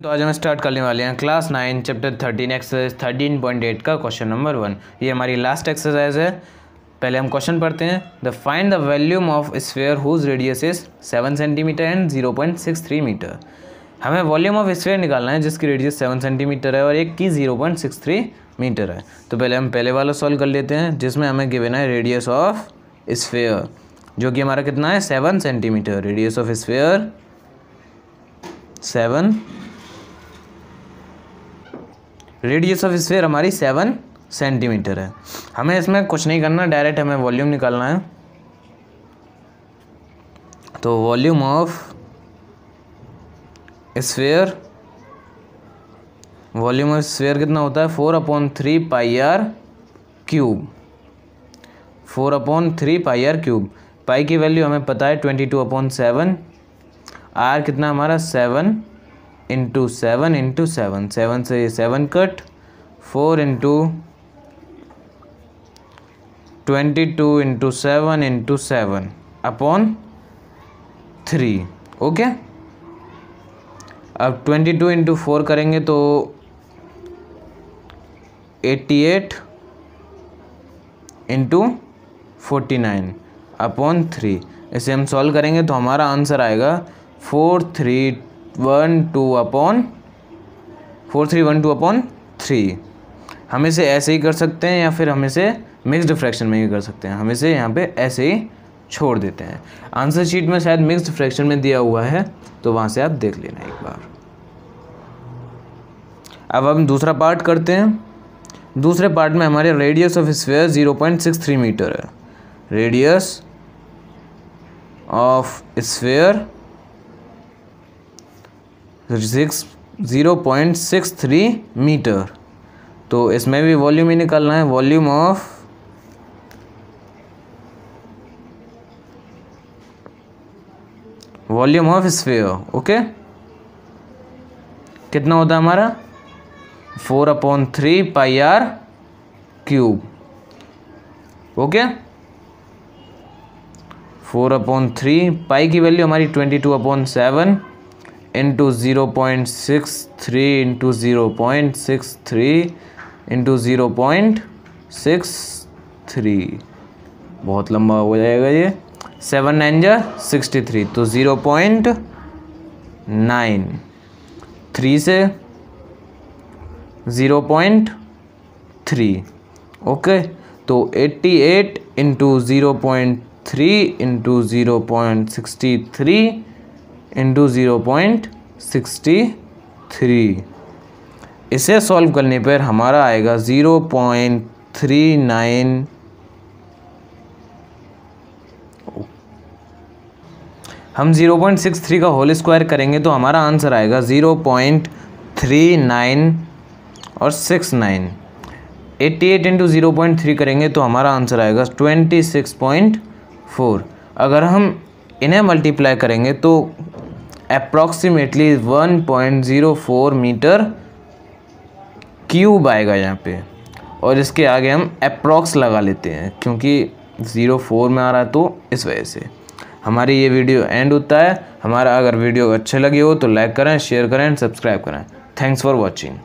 तो आज हम स्टार्ट करने वाले हैं class nine chapter thirteen exercise thirteen point eight का क्वेश्चन नंबर वन ये हमारी लास्ट एक्सरसाइज है। पहले हम क्वेश्चन पढ़ते हैं। The find the volume of sphere whose radius is seven centimetre and zero point six three metre हमें volume of sphere निकालना है जिसकी रेडियस सेवन सेंटीमीटर है और एक की zero point six three metre है। तो पहले हम पहले वाला सॉल्व कर लेते हैं, जिसमें हमें गिवन है रेडियस ऑफ़ स्फेयर जो कि हमारा कितना है? Seven centimetre radius of sphere seven radius of sphere हमारी सेवन सेंटीमीटर है। हमें इसमें कुछ नहीं करना डायरेक्ट हमें वॉल्यूम निकालना है। तो volume of sphere volume of sphere कितना होता है? Four upon three pi R cube four upon three pi R cube pi की वैल्यू हमें पता है twenty two upon seven R कितना हमारा? Seven into seven into seven seven से seven cut four into twenty two into seven into seven upon three okay अब twenty two into four करेंगे तो eighty eight into forty nine upon three इसे हम solve करेंगे तो हमारा answer आएगा four three one two upon four three one two upon three. हम इसे ऐसे ही कर सकते हैं या फिर हम इसे मिक्सड फ्रैक्शन में ही कर सकते हैं। हम इसे यहाँ पे ऐसे ही छोड़ देते हैं। आंसर शीट में शायद मिक्सड फ्रैक्शन में दिया हुआ है तो वहाँ से आप देख लेना एक बार। अब हम दूसरा पार्ट करते हैं। दूसरे पार्ट में हमारे radius of sphere zero point six three metre है। Radius of sphere six, zero point six three metre. तो इसमें भी वॉल्यूम ही निकालना है, volume of volume of sphere, okay? कितना होता है हमारा? Four upon three pi R cube, okay? Four upon three pi की वैल्यू हमारी twenty two upon seven into zero point six three into zero point six three into zero point six three बहुत लंबा हो जाएगा ये। Seven nine जा sixty three तो zero point nine three से ज़ीरो पॉइंट थ्री ओके तो eighty eight into zero point three into zero point sixty three into zero point sixty three इसे सॉल्व करने पर हमारा आएगा ज़ीरो पॉइंट थ्री नाइन हम zero point six three का whole square करेंगे तो हमारा आंसर आएगा ज़ीरो पॉइंट थ्री नाइन और six nine eighty eight into zero point three करेंगे तो हमारा आंसर आएगा ट्वेंटी सिक्स पॉइंट फोर अगर हम इन्हें मल्टीप्लाई करेंगे तो approximately one point zero four metre cube आएगा यहाँ पे। और इसके आगे हम अप्रॉक्स लगा लेते हैं, क्योंकि ज़ीरो फोर में आ रहा है तो इस वजह से। हमारी ये वीडियो एंड होता है। हमारा अगर वीडियो अच्छे लगे हो तो लाइक करें शेयर करें सब्सक्राइब करें। Thanks for watching